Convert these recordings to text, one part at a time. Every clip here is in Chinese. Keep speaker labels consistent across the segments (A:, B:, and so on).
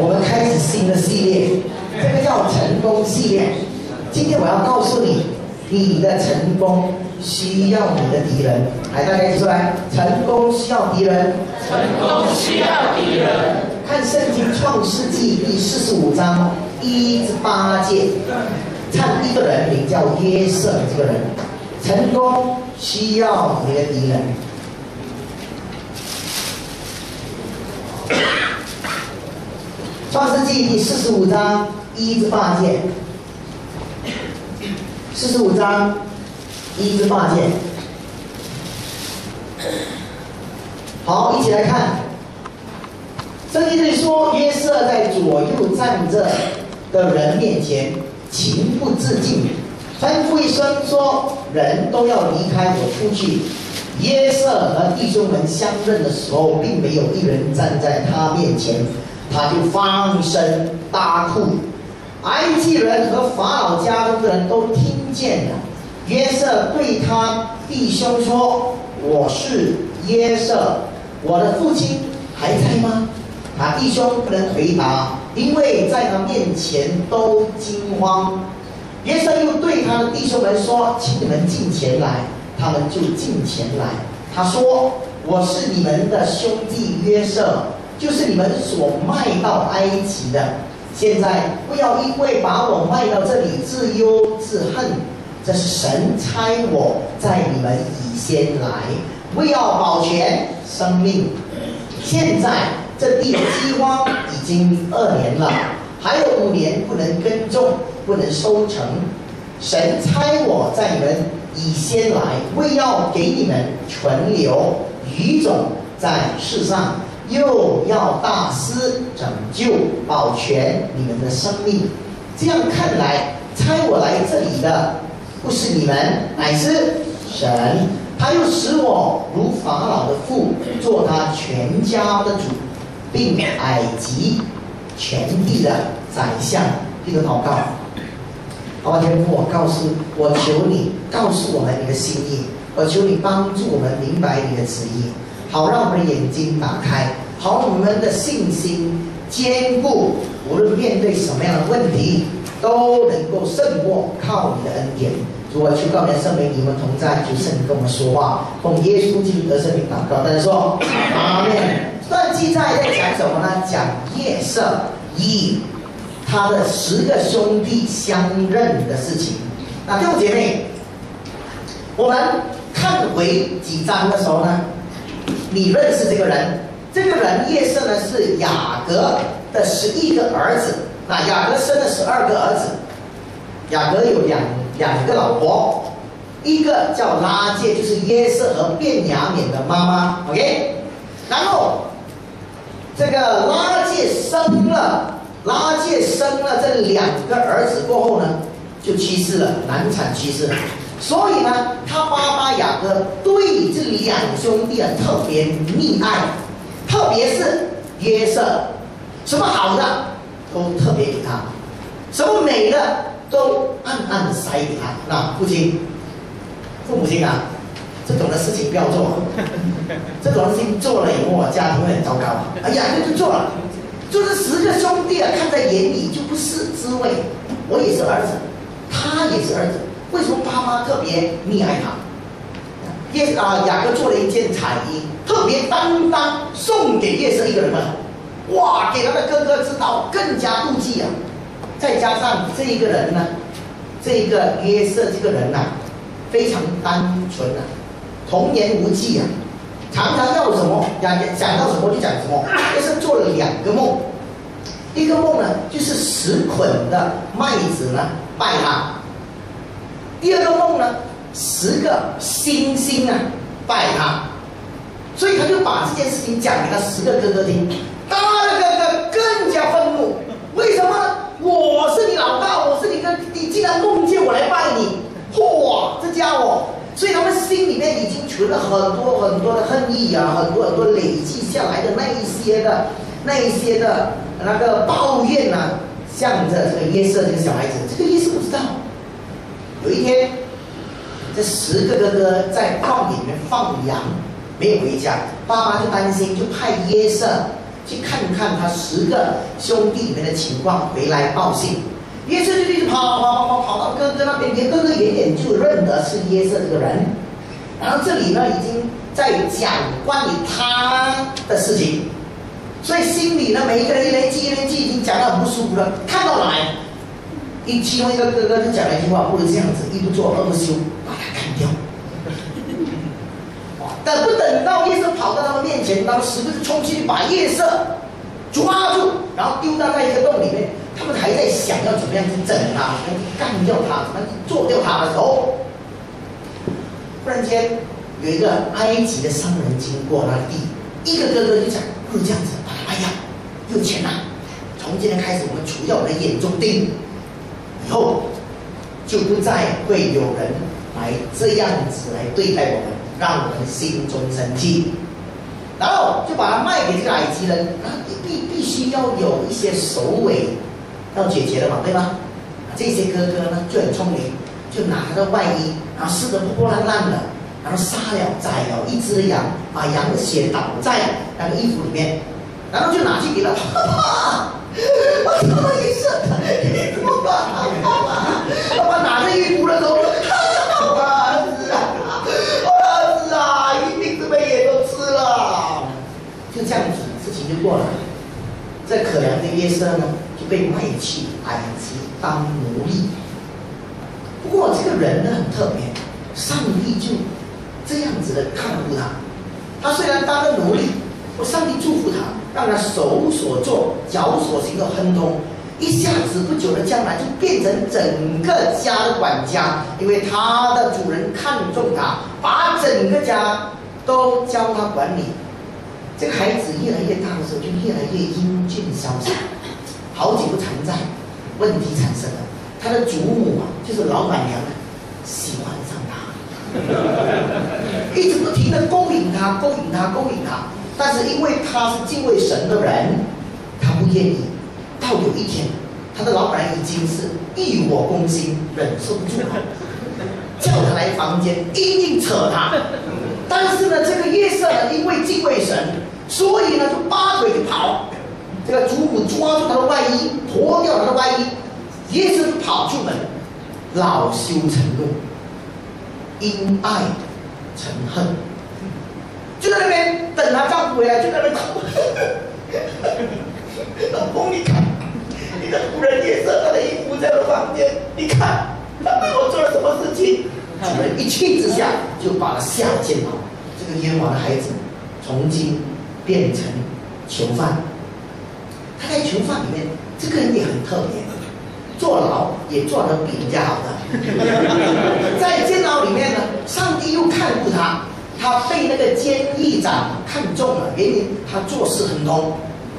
A: 我们开始新的系列，这个叫成功系列。今天我要告诉你，你的成功需要你的敌人。来，大家一起说来，成功需要敌人。
B: 成功需要敌人。
A: 看圣经创世纪第四十五章一至八节，看一个人名叫约瑟这个人，成功需要你的敌人。创世纪第四十五章一至八节，四十五章一至八节，好，一起来看。圣经这里说，约瑟在左右站着的人面前情不自禁，吩咐一声说：“人都要离开我出去。”约瑟和弟兄们相认的时候，并没有一人站在他面前。他就放声大哭，埃及人和法老家中的人都听见了。约瑟对他弟兄说：“我是约瑟，我的父亲还在吗？”他弟兄不能回答，因为在他面前都惊慌。约瑟又对他的弟兄们说：“请你们进前来。”他们就进前来。他说：“我是你们的兄弟约瑟。”就是你们所卖到埃及的，现在不要因为把我卖到这里自忧自恨，这是神差我在你们以先来，为要保全生命。现在这地的饥荒已经二年了，还有五年不能耕种，不能收成。神差我在你们以先来，为要给你们存留余种在世上。又要大师拯救、保全你们的生命，这样看来，差我来这里的不是你们，乃是神。他又使我如法老的父，做他全家的主，并埃及全地的宰相。一个祷告，好吧，天父，我告诉我求你告诉我们你的心意，我求你帮助我们明白你的旨意。好，让我们的眼睛打开，好，我们的信心坚固，无论面对什么样的问题，都能够胜过，靠你的恩典。如果，求告你的圣灵，你们同在，求圣灵跟我们说话，奉耶稣基督的圣名祷告。大家说，阿门。段记载在讲什么呢？讲夜色与他的十个兄弟相认的事情。那弟兄姐妹，我们看回几章的时候呢？你认识这个人？这个人夜色呢是雅各的十一个儿子。那雅各生了十二个儿子。雅各有两两个老婆，一个叫拉介，就是约瑟和卞雅敏的妈妈。OK，然后这个拉介生了拉介生了这两个儿子过后呢，就去世了，难产去世了。所以呢，他爸爸雅各对这两兄弟啊特别溺爱，特别是约瑟，什么好的都特别给他，什么美的都暗暗的塞给他。那父亲、父母亲啊，这种的事情不要做，这种事情做了以后啊，家庭会很糟糕。哎呀，就就做了，就是十个兄弟啊，看在眼里就不是滋味。我也是儿子，他也是儿子。为什么爸妈特别溺爱他？耶啊，雅各做了一件彩衣，特别担当送给约瑟一个人呢。哇，给他的哥哥知道，更加妒忌啊。再加上这一个人呢，这个约瑟这个人呐，非常单纯啊，童言无忌啊，常常要什么讲讲到什么就讲什么。约瑟做了两个梦，一个梦呢，就是十捆的麦子呢拜他。第二个梦呢，十个星星啊拜他，所以他就把这件事情讲给他十个哥哥听。大的哥哥更加愤怒，为什么？我是你老大，我是你哥，你竟然梦见我来拜你，嚯，这家伙！所以他们心里面已经存了很多很多的恨意啊，很多很多累积下来的那一些的那一些的那个抱怨啊，向着这个约瑟这个小孩子，这个约瑟不知道。有一天，这十个哥哥在旷野里面放羊，没有回家。爸妈就担心，就派约瑟去看看他十个兄弟里面的情况，回来报信。约瑟就一直跑跑跑跑跑到哥哥那边，连哥哥远远就认得是约瑟这个人。然后这里呢，已经在讲关于他的事情，所以心里呢，每一个人一连记一连记，已经讲到很不舒服了。看到来，一其中一个哥哥就讲了一句话，不能这样子，一不做二不休，把他干掉。等不等到夜色跑到他们面前，当时不是冲进去把夜色抓住，然后丢到那一个洞里面。他们还在想要怎么样去整他，干掉他，怎么去做掉他的时候，忽然间有一个埃及的商人经过那地，一个哥哥就讲：“就这样子，把他卖掉，有钱呐！从今天开始，我们除掉我的眼中钉，以后就不再会有人来这样子来对待我们，让我们心中生气。”然后就把它卖给这个埃及人，啊，必必须要有一些首尾。要解决了嘛，对吧？这些哥哥呢就很聪明，就拿他的外衣，然后撕得破破烂烂的，然后杀了宰了一只羊，把羊的血倒在那个衣服里面，然后就拿去给他。我怎么也是？你怎么办？爸爸拿着衣服的时候，儿子啊，儿子啊，一定是被野狗吃了。就这样子，事情就过了。这可怜的约瑟呢就？被卖去埃及当奴隶。不过这个人呢很特别，上帝就这样子的看顾他。他虽然当了奴隶，我上帝祝福他，让他手所做、脚所行都亨通。一下子不久的将来就变成整个家的管家，因为他的主人看重他，把整个家都教他管理。这个孩子越来越大的时候，就越来越英俊潇洒。好景不常在问题产生了，他的祖母啊，就是老板娘，喜欢上他，一直不停的勾引他，勾引他，勾引他。但是因为他是敬畏神的人，他不愿意。到有一天，他的老板已经是欲火攻心，忍受不住了，叫他来房间，硬硬扯他。但是呢，这个夜色呢，因为敬畏神，所以呢，就拔腿就跑。这个祖母抓住他的外衣，脱掉他的外衣，夜色就跑出门，恼羞成怒，因爱成恨，就在那边等他丈夫回来，就在那哭。老公，你看，你的仆人耶色他的衣服在我房间，你看他对我做了什么事情？主人一气之下就把他下监牢。这个冤枉的孩子，从今变成囚犯。他在囚犯里面，这个人也很特别，坐牢也坐得比人家好的。在监牢里面呢，上帝又看顾他，他被那个监狱长看中了，原因他做事很通，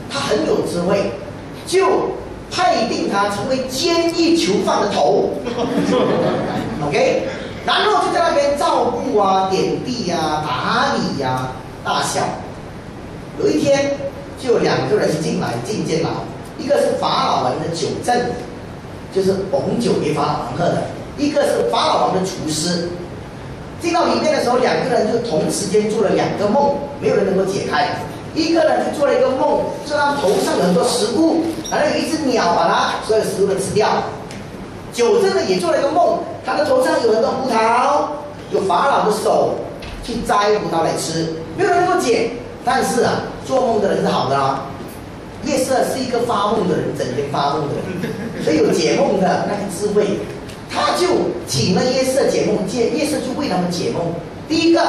A: 他很有智慧，就派定他成为监狱囚犯的头。OK，然后就在那边照顾啊、点滴啊、打理呀、大笑。有一天。就两个人进来进监牢，一个是法老王的酒政，就是红酒给法老王喝的；一个是法老王的厨师。进到里面的时候，两个人就同时间做了两个梦，没有人能够解开。一个呢就做了一个梦，说他头上有很多食物，然后有一只鸟把他所有食物都吃掉。酒政呢也做了一个梦，他的头上有很多葡萄，有法老的手去摘葡萄来吃，没有人能够解。但是啊，做梦的人是好的啊。夜色是一个发梦的人，整天发梦的人，所以有解梦的那个智慧，他就请了夜色解梦，夜夜色就为他们解梦。第一个，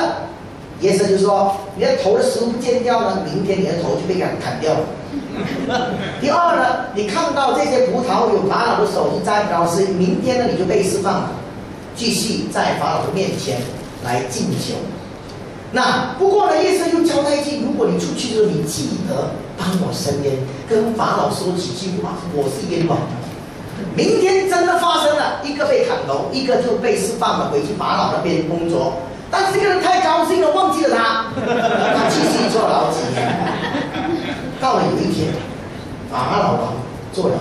A: 夜色就说：“你的头的食物不见掉呢，明天你的头就被砍砍掉了。”第二呢，你看到这些葡萄有法老的手去摘葡萄时，明天呢你就被释放了，继续在法老的面前来敬酒。那不过呢，夜色又交代一句：如果你出去的时候，你记得帮我伸冤，跟法老说几句话，我是冤枉的。明天真的发生了，一个被砍头，一个就被释放了，回去法老那边工作。但是这个人太高兴了，忘记了他，他继续坐牢几年。到了有一天，法老王做了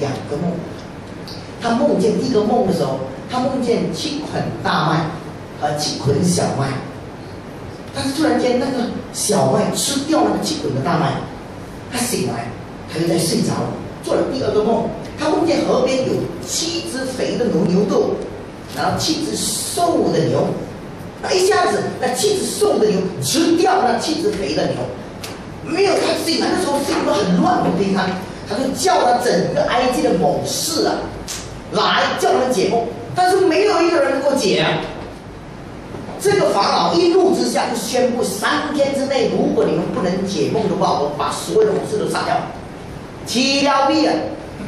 A: 两个梦，他梦见第一个梦的时候，他梦见七捆大麦和七捆小麦。但是突然间，那个小麦吃掉了那几捆的大麦，他醒来，他就在睡着，做了第二个梦，他梦见河边有七只肥的牛牛犊，然后七只瘦的牛，那一下子那七只瘦的牛吃掉那七只肥的牛，没有他醒来的时候心里都很乱很不安，他就叫了整个埃及的猛士啊，来叫他们解梦，但是没有一个人能够解。这个法老一怒之下就宣布：三天之内，如果你们不能解梦的话，我把所有的武士都杀掉。七条毙了！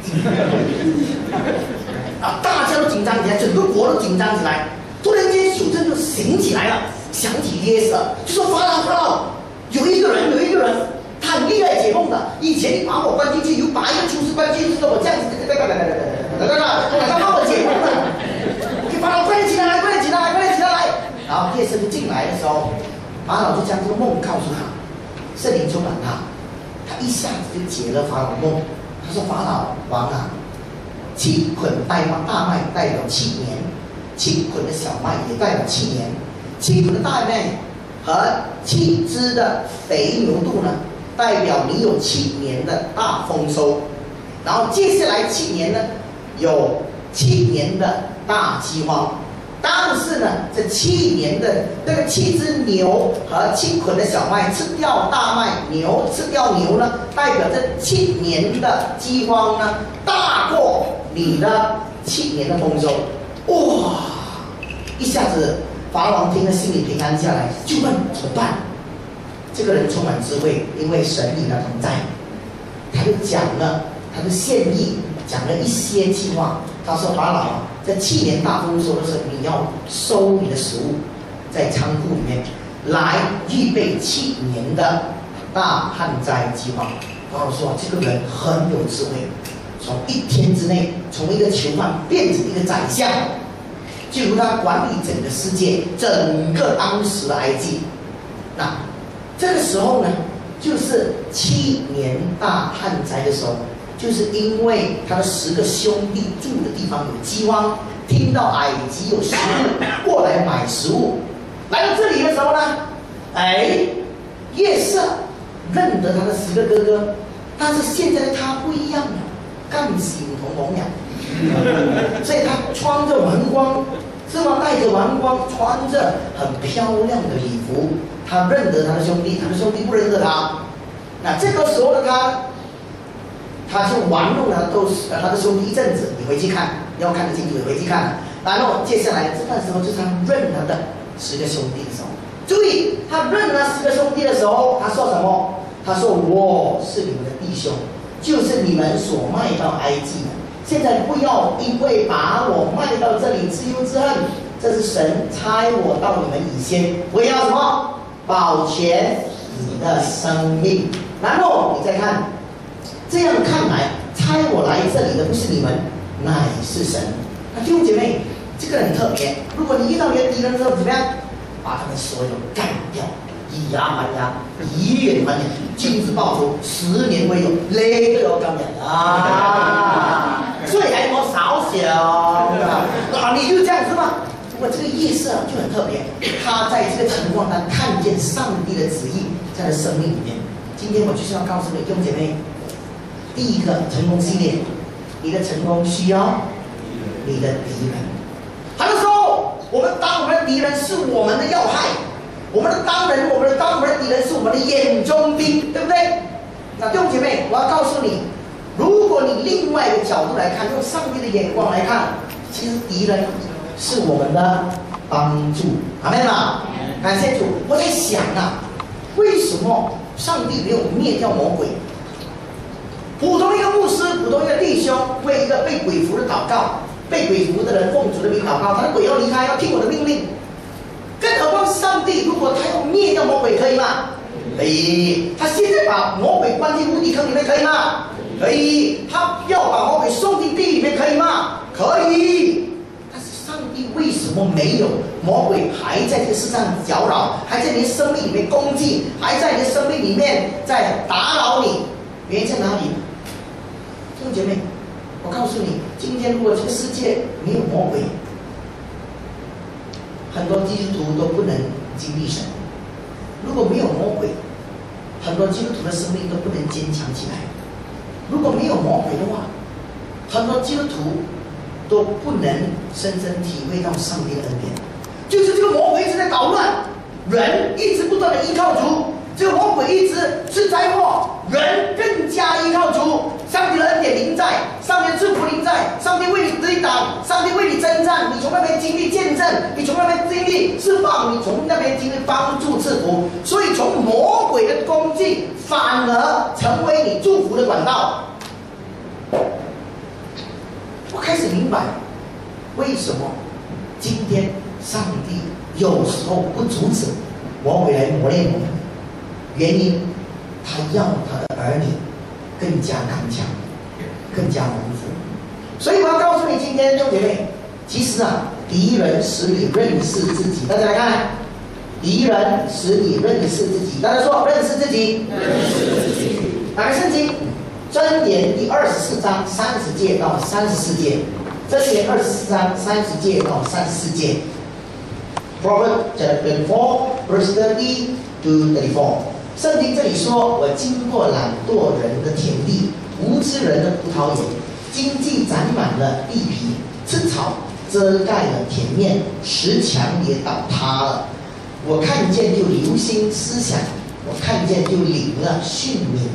A: 啊，大家都紧张起来，整个国都紧张起来。突然间，蜀镇就醒起来了，想起约瑟，就说：“法老，法老，有一个人，有一个人，他很厉害解梦的。以前你把我关进去，有把一个厨师关进去，说我这样子，哒哒哒哒哒哒哒哒哒，他帮我解梦的。法老，快点起来，快点起来，快点起来！然后夜色就进来的时候，法老就将这个梦告诉他，圣灵充满他，他一下子就解了法老的梦。说：“法老王啊，七捆代麦大麦代表七年，七捆的小麦也代表七年，七捆的大麦和七只的肥牛肚呢，代表你有七年的大丰收。然后接下来七年呢，有七年的大饥荒。”但是呢，这七年的这个七只牛和七捆的小麦吃掉大麦，牛吃掉牛呢，代表这七年的饥荒呢，大过你的七年的丰收。哇！一下子法王听了心里平安下来，就问怎么办？这个人充满智慧，因为神与他同在，他就讲了，他的献意，讲了一些计划。他说：“法老，在去年大丰收的时候，你要收你的食物，在仓库里面来预备去年的大旱灾计划。”法老说：“这个人很有智慧，从一天之内从一个囚犯变成一个宰相，就如他管理整个世界，整个当时的埃及。那这个时候呢，就是七年大旱灾的时候。”就是因为他的十个兄弟住的地方有饥荒，听到埃及有食物，过来买食物。来到这里的时候呢，哎，夜色认得他的十个哥哥，但是现在的他不一样了，干醒红红呀。所以他穿着王冠，是吗？戴着王冠，穿着很漂亮的礼服，他认得他的兄弟，他的兄弟不认得他。那这个时候的他。他就玩弄了都是他的兄。弟一阵子，你回去看，要看得清楚，你回去看。然后接下来这段时候就是他认他的十个兄。弟的时候。注意，他认他十个兄。弟的时候，他说什么？他说我是你们的弟兄，就是你们所卖到埃及的。现在不要因为把我卖到这里自忧自恨，这是神差我到你们以先，我要什么？保全你的生命。然后你再看。这样看来，猜我来这里的不是你们，乃是神。那弟兄姐妹，这个很特别。如果你遇到你的敌人的时候，怎么样？把他们所有干掉，以牙还牙，以眼还眼，君子报仇，十年未有，累都要干掉啊！所以还多少小啊？你就这样子吧？不过这个意思就很特别，他在这个情况下看见上帝的旨意在他生命里面。今天我就是要告诉你，弟兄姐妹。第一个成功系列，你的成功需要你的敌人。很多时候，我们当我们的敌人是我们的要害，我们的当人，我们的当我们的敌人是我们的眼中钉，对不对？那弟兄姐妹，我要告诉你，如果你另外一个角度来看，用上帝的眼光来看，其实敌人是我们的帮助。阿妹吗？感谢主。我在想啊，为什么上帝没有灭掉魔鬼？普通一个牧师，普通一个弟兄，为一个被鬼附的祷告，被鬼附的人奉主的名祷告，他的鬼要离开，要听我的命令。更何况上帝，如果他要灭掉魔鬼，可以吗？可以。他现在把魔鬼关进无底坑里面，可以吗？可以。他要把魔鬼送进地里面，可以吗？可以。但是上帝为什么没有？魔鬼还在这个世上搅扰，还在你的生命里面攻击，还在你的生命里面在打扰你，原因在哪里？弟兄姐妹，我告诉你，今天如果这个世界没有魔鬼，很多基督徒都不能经历神。如果没有魔鬼，很多基督徒的生命都不能坚强起来。如果没有魔鬼的话，很多基督徒都不能深深体会到上帝的恩典。就是这个魔鬼一直在捣乱，人一直不断的依靠主，这个魔鬼一直是灾祸，人更加依靠主。上帝的恩典临在，上帝的祝福临在，上帝为你抵挡，上帝为你征战，你从那边经历见证，你从那边经历释放，你从那边经历帮助赐福，所以从魔鬼的攻击反而成为你祝福的管道。我开始明白为什么今天上帝有时候不阻止魔鬼来磨练我们，原因他要他的儿女。更加刚强，更加丰富。所以我要告诉你，今天弟兄姐妹，其实啊，敌人使你认识自己。大家来看，敌人使你认识自己。大家说，认识自己。
B: 认识自己。
A: 打开圣经，箴言第二十四章三十节到三十四节。箴言二十四章三十节到三十四节。Proverbs chapter four, verse thirty to thirty-four. 圣经这里说：“我经过懒惰人的田地，无知人的葡萄园，经济长满了地皮，吃草遮盖了田面，石墙也倒塌了。我看见就留心思想，我看见就领了训名。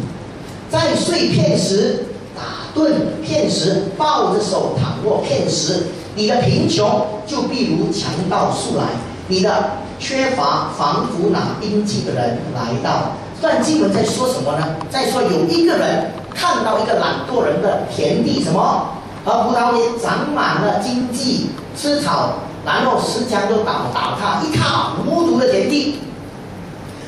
A: 在碎片时打盹片时，抱着手躺卧片时，你的贫穷就必如强盗速来，你的。”缺乏防腐拿兵器的人来到，段经文在说什么呢？在说有一个人看到一个懒惰人的田地，什么？而葡萄园长满了荆棘、吃草，然后石墙都倒倒塌，一塌糊涂的田地，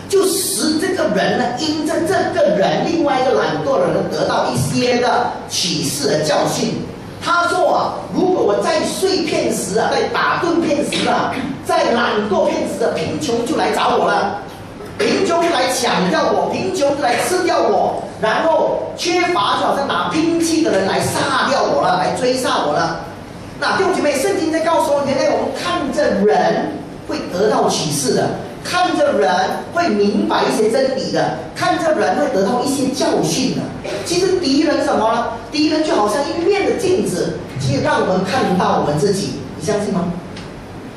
A: 就使这个人呢，因着这个人另外一个懒惰的人得到一些的启示和教训。他说啊，如果我在碎片时啊，在打盹片时啊，在懒惰片时的贫穷就来找我了，贫穷来抢掉我，贫穷来吃掉我，然后缺乏就好像拿兵器的人来杀掉我了，来追杀我了。那弟兄姐妹，圣经在告诉我，原来我们看着人会得到启示的。看着人会明白一些真理的，看着人会得到一些教训的。其实敌人什么呢？敌人就好像一面的镜子，其实让我们看到我们自己。你相信吗？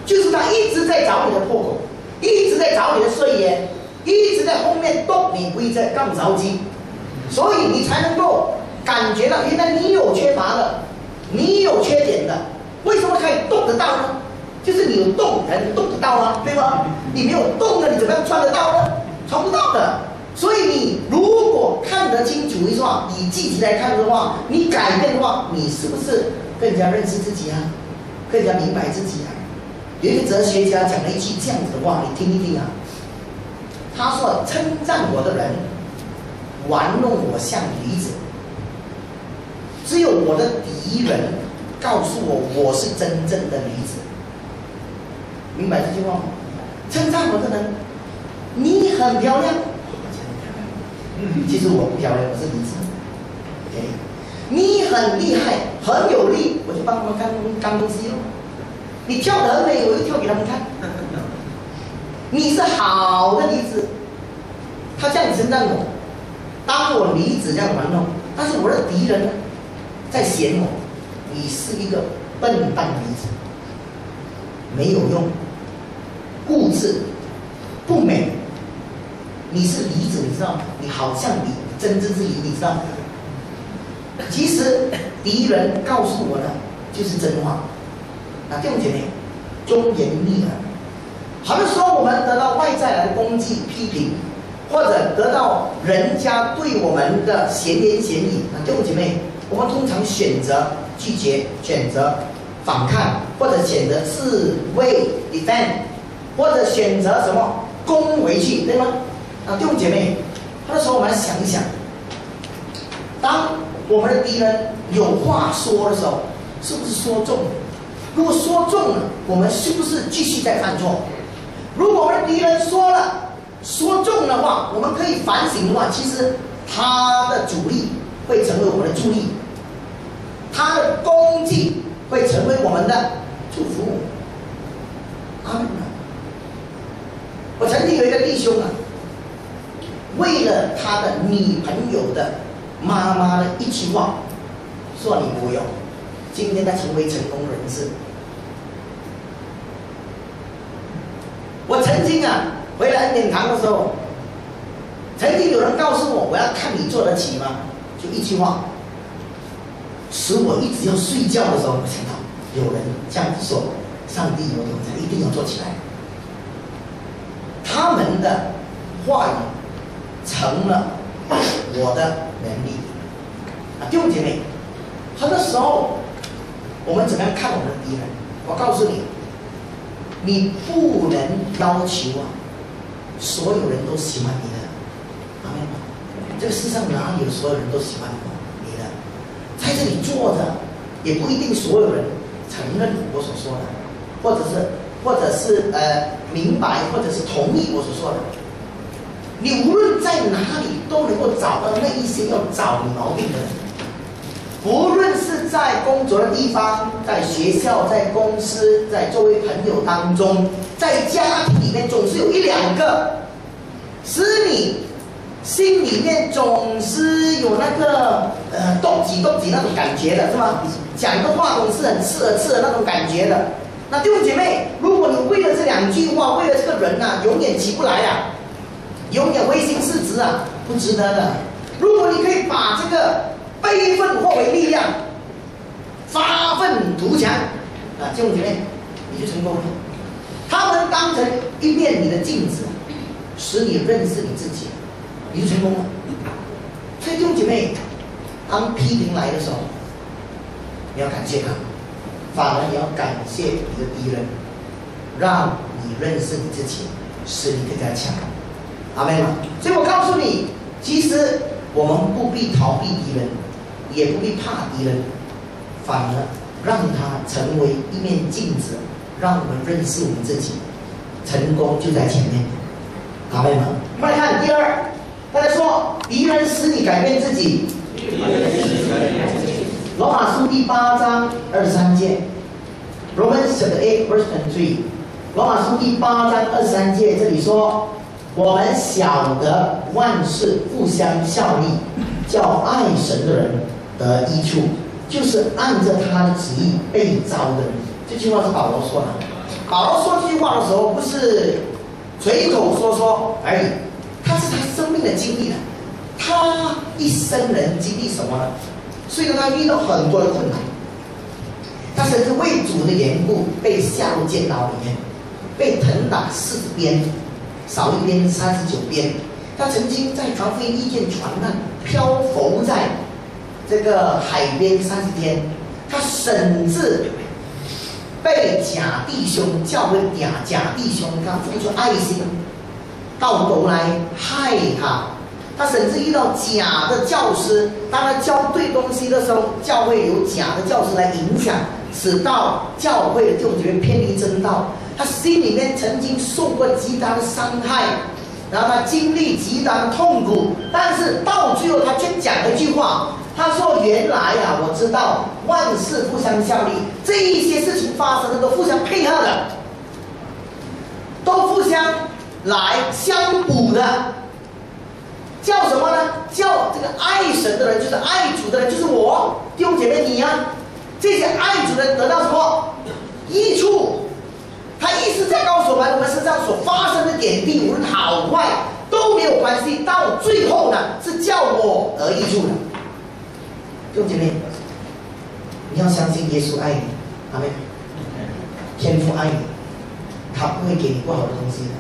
A: 就是他一直在找你的破口，一直在找你的碎眼，一直在后面动你规则，更着急，所以你才能够感觉到原来你有缺乏的，你有缺点的，为什么可以动得到呢？就是你有动才能动得到啊，对吗？你没有动呢，你怎么样穿得到呢？穿不到的。所以你如果看得清楚的话，你自己来看的话，你改变的话，你是不是更加认识自己啊？更加明白自己啊？有一个哲学家讲了一句这样子的话，你听一听啊。他说：“称赞我的人，玩弄我像驴子；只有我的敌人告诉我，我是真正的驴子。”明白这句话吗？称赞我的人，你很漂亮。其实我不漂亮，我是女子。OK，你很厉害，很有力，我就帮他们干干东西喽。你跳得很美，我就跳给他们看。你是好的女子，他这样称赞我，当我女子这样玩弄，但是我的敌人呢，在嫌我，你是一个笨蛋女子，没有用。固执，不美。你是梨子，你知道吗？你好像你，真正是梨，你知道吗？其实敌人告诉我的就是真话。那弟兄姐妹，忠言逆耳。好多时候我们得到外在来的攻击、批评，或者得到人家对我们的闲言闲语，那弟兄姐妹，我们通常选择拒绝，选择反抗，或者选择自卫 （defend）。或者选择什么攻回去，对吗？啊，弟兄姐妹，他的时候我们来想一想，当我们的敌人有话说的时候，是不是说中？如果说中了，我们是不是继续在犯错？如果我们敌人说了说中的话，我们可以反省的话，其实他的阻力会成为我们的助力，他的攻击会成为我们的祝福。阿门。我曾经有一个弟兄啊，为了他的女朋友的妈妈的一句话，说你不用，今天他成为成功人士。我曾经啊，回来恩典堂的时候，曾经有人告诉我，我要看你做得起吗？就一句话，使我一直要睡觉的时候，我想到有人这样子说，上帝有同在，一定要做起来。他们的话语成了我的能力啊，弟兄姐妹，很多时候我们怎么样看我们的敌人？我告诉你，你不能要求啊，所有人都喜欢你的，阿妹这个世上哪里有所有人都喜欢你的？在这里坐着，也不一定所有人承认我所说的，或者是。或者是呃明白，或者是同意我所说的，你无论在哪里都能够找到那一些要找你毛病的人，无论是在工作的地方，在学校，在公司，在周围朋友当中，在家庭里面，总是有一两个，使你心里面总是有那个呃动几动几那种感觉的是吗？讲一个话总是很刺耳刺耳那种感觉的。那弟兄姐妹，如果你为了这两句话，为了这个人呐，永远起不来呀，永远灰心失职啊，不值得的。如果你可以把这个悲愤化为力量，发愤图强，啊，弟兄姐妹，你就成功了。他们当成一面你的镜子，使你认识你自己，你就成功了。所以弟兄姐妹，当批评来的时候，你要感谢他。反而你要感谢你的敌人，让你认识你自己，使你更加强。阿妹吗？所以我告诉你，其实我们不必逃避敌人，也不必怕敌人，反而让他成为一面镜子，让我们认识我们自己。成功就在前面。阿妹吗？我们来看第二，大家说敌人使你改变自己。罗马书第八章二十三节，Romans chapter eight verse three。罗马书第八章二十三节这里说，我们晓得万事互相效力，叫爱神的人得益处，就是按着他的旨意被招的。这句话是保罗说的。保罗说这句话的时候，不是随口说说而已，他是他生命的经历的。他一生人经历什么呢？所以他遇到很多的困难，他甚至为主的缘故被下入监牢里面，被疼打四十鞭，少一鞭三十九鞭。他曾经在传福音意见船难，漂浮在这个海边三十天。他甚至被假弟兄教为假假弟兄，他付出爱心，到头来害他。他甚至遇到假的教师，当他教对东西的时候，教会有假的教师来影响，使到教会的弟兄姐妹偏离真道。他心里面曾经受过极大的伤害，然后他经历极大的痛苦，但是到最后他却讲了一句话，他说：“原来啊，我知道万事互相效力，这一些事情发生的都互相配合的，都互相来相补的。”叫什么呢？叫这个爱神的人，就是爱主的人，就是我弟兄姐妹你呀。这些爱主的人得到什么益处？他一直在告诉我们，我们身上所发生的点滴，无论好坏都没有关系。到最后呢，是叫我得益处的。弟兄姐妹，你要相信耶稣爱你，阿妹，天父爱你，他不会给你不好的东西的，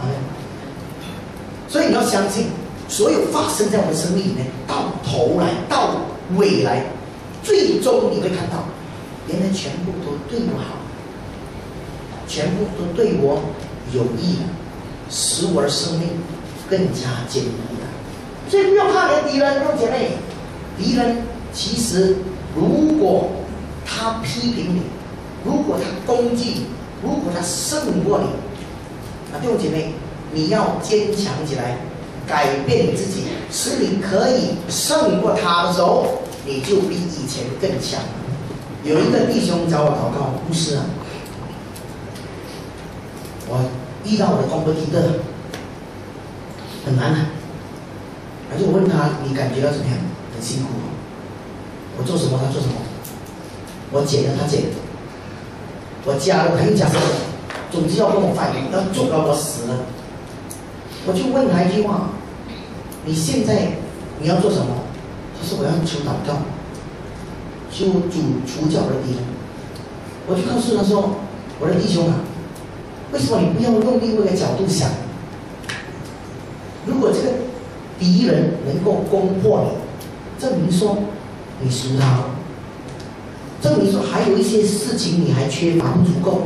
A: 阿妹。所以你要相信。所有发生在我们生命里面，到头来，到未来，最终你会看到，原来全部都对我好，全部都对我有益的，使我的生命更加坚固的。所以不要怕你的敌人，弟兄姐妹，敌人其实如果他批评你，如果他攻击你，如果他胜过你，啊，弟兄姐妹，你要坚强起来。改变自己，使你可以胜过他的时候，你就比以前更强。有一个弟兄找我祷告，牧师啊，我遇到我的公婆弟的很难啊，而且我问他，你感觉到怎么样？很辛苦？我做什么他做什么，我减了他减，我加了他又加了，总之要跟我反应，要做到我死了。我就问他一句话：你现在你要做什么？他说我要求祷告，求主除掉我的敌人。我就告诉他说：我的弟兄啊，为什么你不要用另外一个角度想？如果这个敌人能够攻破你，证明说你输他，证明说还有一些事情你还缺乏不足够，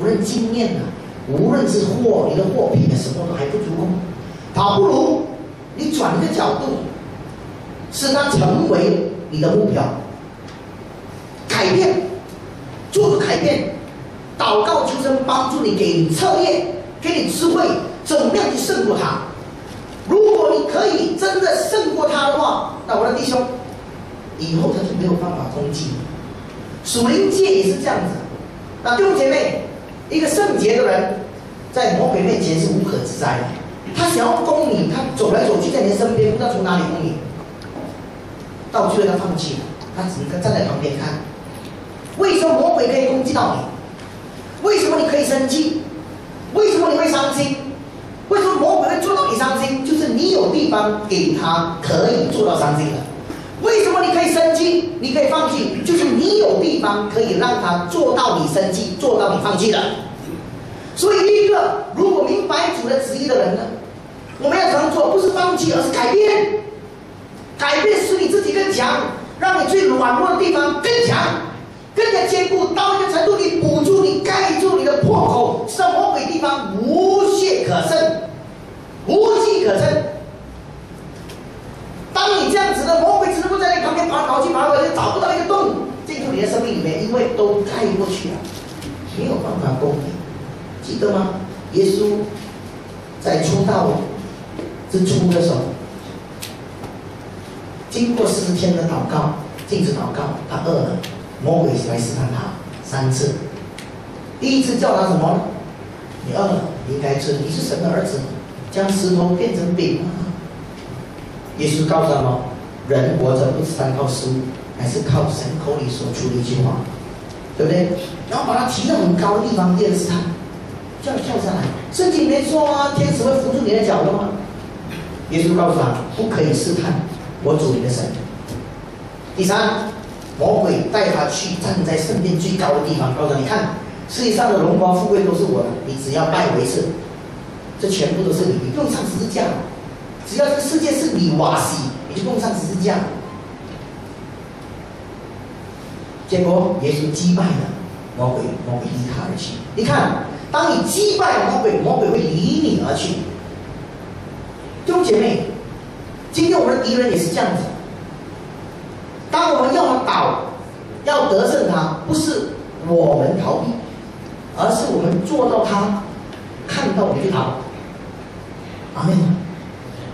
A: 无论经验啊，无论是货你的货品啊，什么都还不足够，倒不如你转一个角度，使它成为你的目标，改变，做出改变，祷告求神帮助你，给你策略，给你智慧，怎么样去胜过他。如果你可以真的胜过他的话，那我的弟兄，以后他就没有办法攻击。属灵界也是这样子。那弟兄姐妹，一个圣洁的人，在魔鬼面前是无可自在的。他想要攻你，他走来走去在你身边，不知道从哪里攻你。到最后他放弃了，他只能站在旁边看。为什么魔鬼可以攻击到你？为什么你可以生气？为什么你会伤心？为什么魔鬼会做到你伤心？就是你有地方给他可以做到伤心的。为什么你可以生气？你可以放弃？就是你有地方可以让他做到你生气，做到你放弃的。所以，一个如果明白主的旨意的人呢，我们要怎么做？不是放弃，而是改变。改变使你自己更强，让你最软弱的地方更强，更加坚固。到一个程度，你补住你盖住你的破口，使魔鬼地方无懈可胜，无计可乘。当你这样子的，魔鬼边跑来跑去，跑来跑去，找不到一个洞进入你的生命里面，因为都盖过去了，没有办法攻你。记得吗？耶稣在出道之初的时候，经过四十天的祷告，禁止祷告，他饿了，魔鬼来试探他三次。第一次叫他什么？你饿了，你应该吃，你是神的儿子，将石头变成饼。耶稣告诉他吗：人活着不是单靠食物，乃是靠神口里所出的一句话，对不对？然后把他提到很高的地方，第二次他叫你跳下来。圣经里面说啊，天使会扶住你的脚的吗？耶稣告诉他，不可以试探我主你的神。第三，魔鬼带他去站在圣殿最高的地方，告诉他：你看，世界上的荣华富贵都是我的，你只要拜我一次，这全部都是你，你不用上十字架。只要这个世界是你瓦西，你就不用上十字架。结果耶稣击败了魔鬼，魔鬼离他而去。你看，当你击败了魔鬼，魔鬼会离你而去。弟兄姐妹，今天我们的敌人也是这样子。当我们要他倒，要得胜他，不是我们逃避，而是我们做到他看到我们就逃。阿门。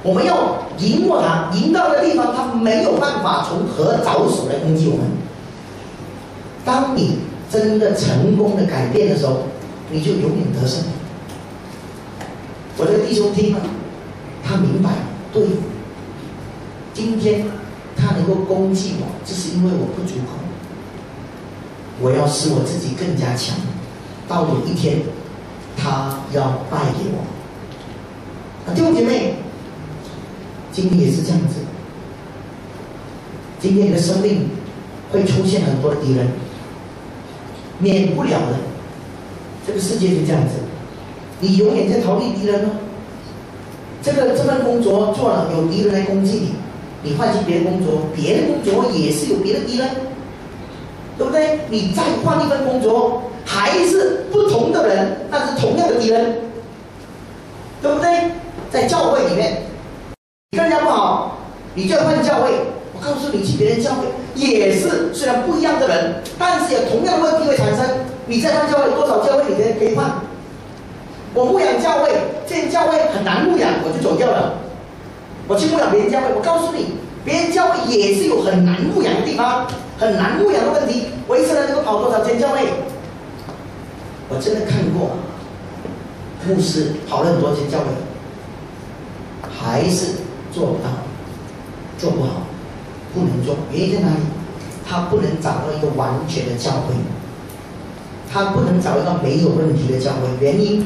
A: 我们要赢过他，赢到的地方，他没有办法从何着手来攻击我们。当你真的成功的改变的时候，你就永远得胜。我的弟兄听了，他明白，对，今天他能够攻击我，这是因为我不足够。我要使我自己更加强，到有一天，他要败给我。啊，弟兄姐妹。今天也是这样子。今天你的生命会出现很多敌人，免不了的。这个世界就这样子，你永远在逃避敌人吗？这个这份工作做了，有敌人来攻击你，你换去别的工作，别的工作也是有别的敌人，对不对？你再换一份工作，还是不同的人，但是同样的敌人，对不对？在教会里面。你跟人家不好，你就要换教会。我告诉你，去别人教会也是，虽然不一样的人，但是有同样的问题会产生。你在换教会，多少教会你可以换？我牧养教会，这教会很难牧养，我就走掉了。我去牧养别人教会，我告诉你，别人教会也是有很难牧养的地方，很难牧养的问题。我一次能够跑多少间教会？我真的看过，牧师跑了很多间教会，还是。做不到，做不好，不能做。原因在哪里？他不能找到一个完全的教会，他不能找一个没有问题的教会。原因，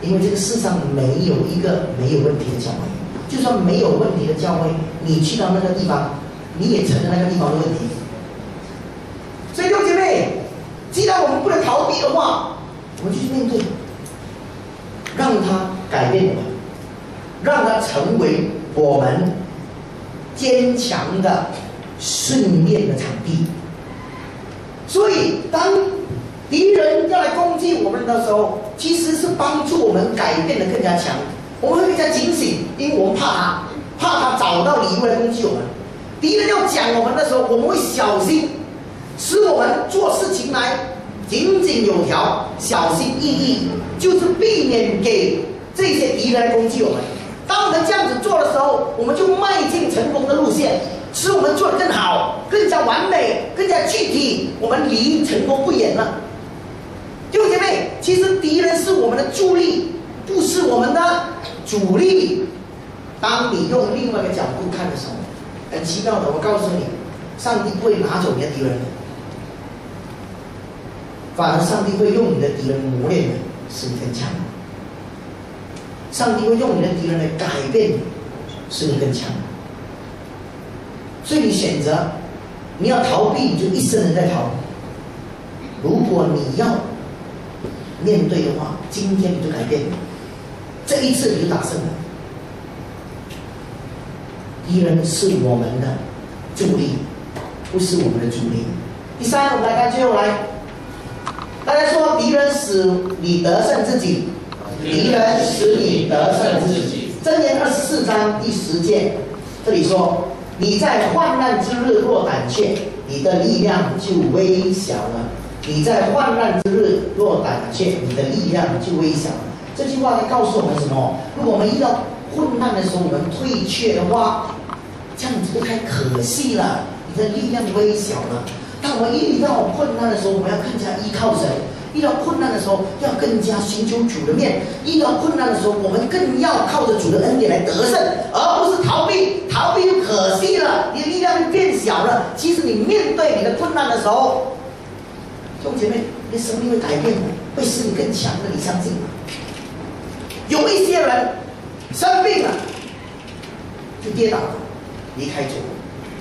A: 因为这个世上没有一个没有问题的教会。就算没有问题的教会，你去到那个地方，你也承认那个地方的问题。所以，六姐妹，既然我们不能逃避的话，我们就去面对，让他改变我们，让它成为我们坚强的。训练的场地，所以当敌人要来攻击我们的时候，其实是帮助我们改变的更加强。我们会更加警醒，因为我们怕他，怕他找到理由来攻击我们。敌人要讲我们的时候，我们会小心，使我们做事情来井井有条、小心翼翼，就是避免给这些敌人攻击我们。当我们这样子做的时候，我们就迈进成功的路线。使我们做得更好、更加完美、更加具体，我们离成功不远了。弟兄姐妹，其实敌人是我们的助力，不是我们的主力。当你用另外一个角度看的时候，很奇妙的，我告诉你，上帝不会拿走你的敌人，反而上帝会用你的敌人磨练你，使你更强。上帝会用你的敌人来改变你，使你更强。所以你选择，你要逃避，你就一生人在逃。如果你要面对的话，今天你就改变，这一次你就打胜了。敌人是我们的助力，不是我们的主力。第三，我们来看最后来，大家说敌人使你得胜自己，敌人使你得胜自己。箴言二十四章第十节，这里说。你在患难之日若胆怯，你的力量就微小了。你在患难之日若胆怯，你的力量就微小了。这句话在告诉我们什么？如果我们遇到困难的时候，我们退却的话，这样子就太可惜了。你的力量微小了。当我们遇到困难的时候，我们要更加依靠神。遇到困难的时候，要更加寻求主的面；遇到困难的时候，我们更要靠着主的恩典来得胜，而不是逃避。逃避就可惜了，你的力量就变小了。其实你面对你的困难的时候，兄弟姐妹，你生命会改变的，会使你更强的。你相信吗？有一些人生病了就跌倒了，离开主；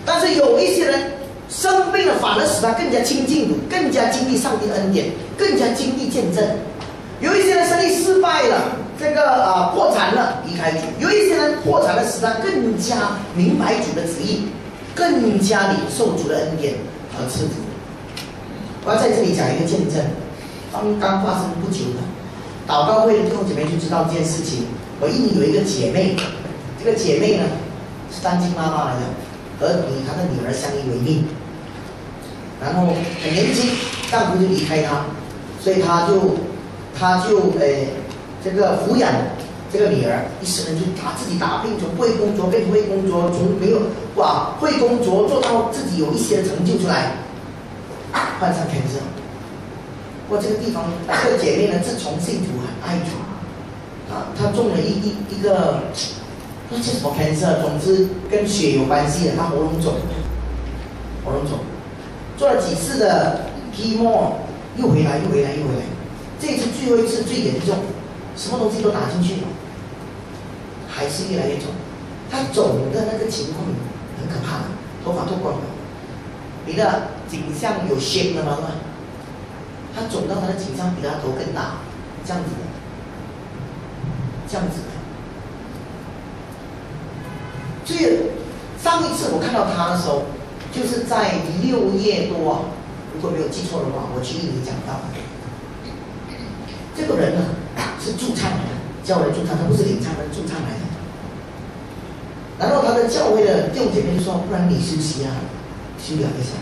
A: 但是有一些人。生病了，反而使他更加亲近主，更加经历上帝恩典，更加经历见证。有一些人生意失败了，这个啊破产了，离开主；有一些人破产了，使他更加明白主的旨意，更加领受主的恩典和赐福。我要在这里讲一个见证，刚刚发生不久的祷告会弟兄姐妹就知道这件事情。我印尼有一个姐妹，这个姐妹呢是单亲妈妈来的。和与他的女儿相依为命，然后很年轻，丈夫就离开她，所以她就，她就呃，这个抚养这个女儿，一生就打自己打拼，从不会工作变不会工作，从没有哇会工作做到自己有一些成就出来，患上天色。我这个地方这个姐妹呢，自从信主很爱主，啊，她中了一一一个。那是什么 cancer？总之跟血有关系的，他喉咙肿，喉咙肿，做了几次的 chemo，又回来，又回来，又回来。这次最后一次最严重，什么东西都打进去了，还是越来越肿。他肿的那个情况很可怕，头发脱光了。你的颈项有血了吗？他肿到他的颈项比他头更大，这样子的，这样子。所以上一次我看到他的时候，就是在六月多，如果没有记错的话，我去印尼讲到，这个人呢 是驻唱的，教会驻唱，他不是领唱的，驻唱来的。然后他的教会的弟兄姐妹就说：“不然你休息啊，休养一下。”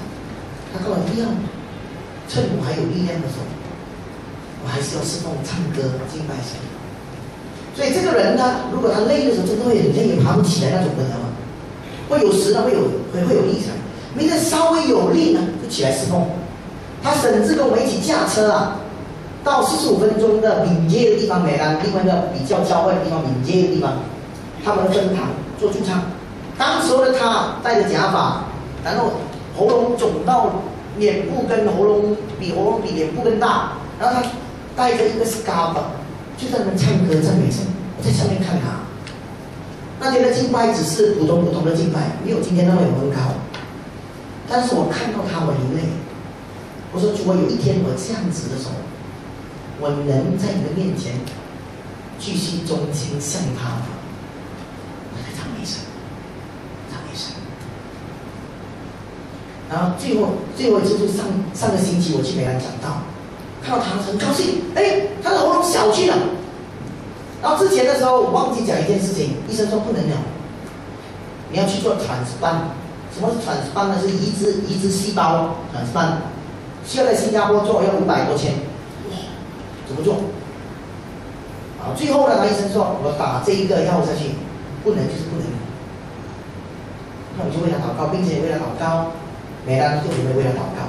A: 他跟我一样，趁我还有力量的时候，我还是要释放唱歌敬拜神。所以这个人呢，如果他累的时候，真的会很累，也爬不起来那种的，知道吗？会有时呢，会有会会有力才，明天稍微有力呢，就起来施工。他甚至跟我们一起驾车啊，到四十五分钟的敏捷的地方，美兰另外一个比较郊外的地方，敏捷的地方，他们分堂做驻唱。当时候的他戴着假发，然后喉咙肿到脸部跟喉咙比喉咙比脸部更大，然后他带着一个 scarf，就在那唱歌赞美神。我在上面看他，那天的敬拜只是普通普通的敬拜，没有今天那么有恩高。但是我看到他，我流泪。我说，如果有一天我这样子的时候，我能在你的面前继续忠心向他吗？我在唱一声，唱一声。然后最后，最后就是上上个星期我去美兰讲道，看到他很高兴，哎，他的喉咙小去了。然后之前的时候我忘记讲一件事情，医生说不能了，你要去做彩蛋。什么是卵子蛋呢？是移植移植细胞 transplant，需要在新加坡做，要五百多千。哇，怎么做？啊，最后呢，那医生说，我打这一个药下去，不能就是不能。那我就为他祷告，并且为他祷告，每当就准备为他祷告。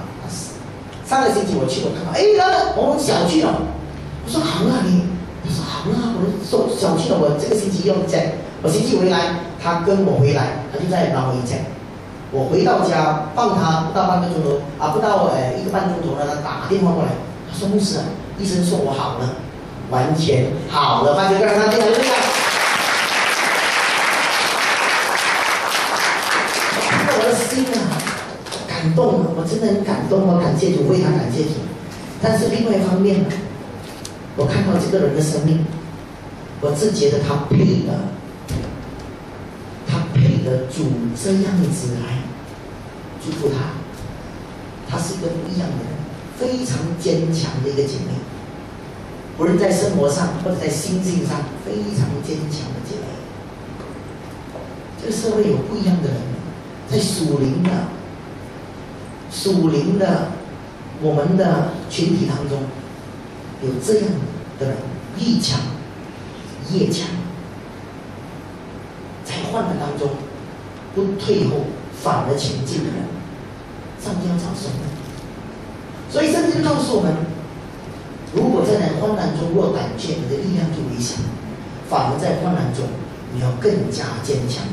A: 上个星期我去，我看到，哎，他的喉咙小去了。我说好啊你，他说好啊，我说小去了，我这个星期用在，我星期回来，他跟我回来，他就在帮我一讲。我回到家放他不到半个钟头啊，不到呃一个半钟头呢，他打电话过来，他说牧师啊，医生说我好了，完全好了，发现跟他电话对不对？我的心啊，感动了，我真的很感动，我感谢主，为他感谢主。但是另外一方面呢，我看到这个人的生命，我自觉得他配的。的主这样子来祝福他，他是一个不一样的人，非常坚强的一个姐妹，无论在生活上或者在心境上非常坚强的姐妹。这个社会有不一样的人，在属灵的、属灵的我们的群体当中，有这样的人，越强越强，在患难当中。不退后，反而前进的人，上帝要找什么？所以圣经告诉我们：如果在那患难中若胆怯，你的力量就微小；反而在患难中，你要更加坚强，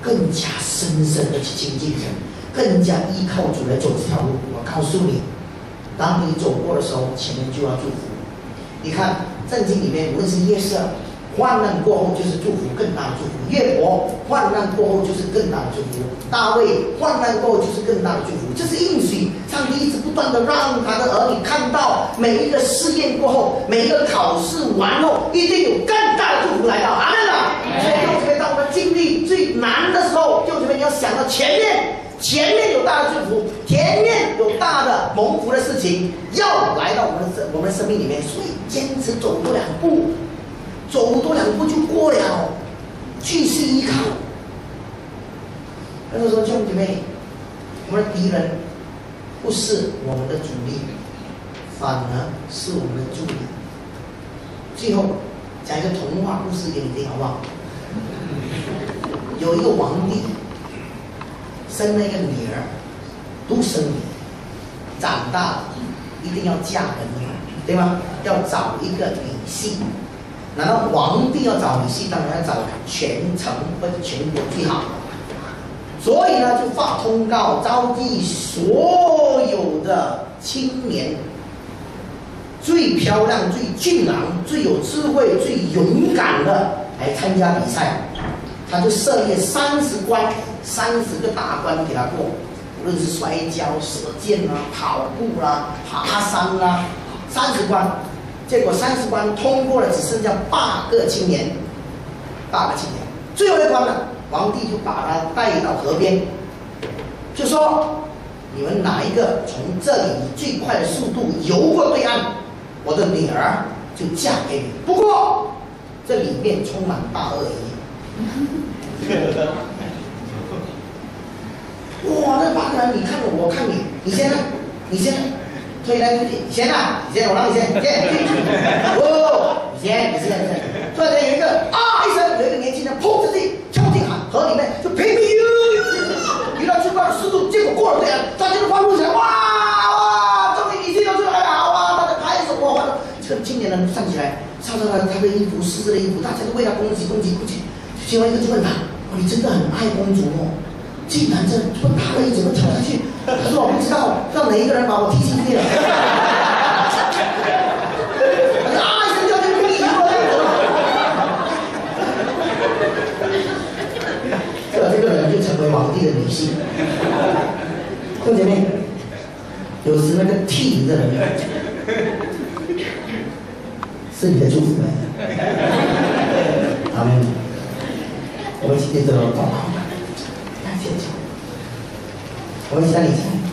A: 更加深深的去亲近神，更加依靠主来走这条路。我告诉你，当你走过的时候，前面就要祝福。你看圣经里面，无论是夜色。患难过后就是祝福，更大的祝福。越伯患难过后就是更大的祝福。大卫患难过后就是更大的祝福。这是应许，上帝一直不断的让他的儿女看到，每一个试验过后，每一个考试完后，一定有更大的祝福来到。阿门了。所以，就这边当我们经历最难的时候，就这边你要想到前面，前面有大的祝福，前面有大的蒙福的事情要来到我们的生我们的生命里面，所以坚持走多两步。走多两步就过了，继续依靠。那个时候，弟兄姐妹，我们的敌人不是我们的主力，反而是我们的助力。最后讲一个童话故事给你听，好不好？有一个皇帝生了一个女儿，独生女，长大了一定要嫁人，对吗？要找一个女婿。难道皇帝要找女婿，当然要找全城或者全国最好。所以呢，就发通告召集所有的青年，最漂亮、最俊朗、最有智慧、最勇敢的来参加比赛。他就设立三十关，三十个大关给他过，无论是摔跤、射箭啊、跑步啦、爬山啦，三十关。结果三十关通过了，只剩下八个青年，八个青年，最后一关了，皇帝就把他带到河边，就说：“你们哪一个从这里以最快的速度游过对岸，我的女儿就嫁给你。不过这里面充满大鳄鱼。”哇，那八个人，你看我，我看你，你先来，你先来。推来推去，先啊，先，我让你先，你先，哦，先，你先，你先。突然间有一个啊一声，有一个年轻人砰自己跳进海河里面，就拼命游，游到最快的速度，结果过了这样，大家都欢呼起来，哇哇，终于你进到这来了，哇，大家拍手哇哇。这个青年人站起来，擦擦他他的衣服，湿湿的衣服，大家都为他恭喜恭喜恭喜。其中一个就问他，你真的很爱公主哦，竟然这不打了一整个跳下去。他说我不知道让哪一个人把我踢进去了。啊，我了。这这个人就成为皇帝的女性。弟兄姐妹，有时那个替你的人，是你的祝福呢。阿门。我们一起接着祷告，感谢主。我们一起来领